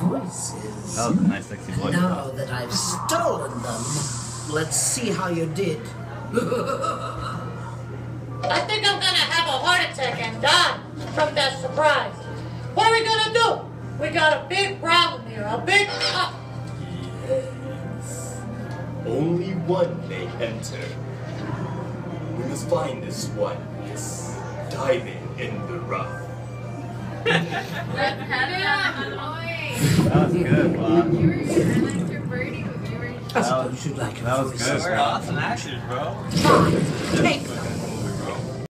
voices. That was a nice, sexy voice. Now that I've stolen them, let's see how you did. I think I'm gonna have a heart attack and die from that surprise. What are we gonna do? We got a big problem here. A big. Uh, Only one may enter. We must find this one. It's diving in the rough. That was good, Bob. I suppose you'd like a That was voice. good, We're bro. awesome actors, bro. Fine, take them.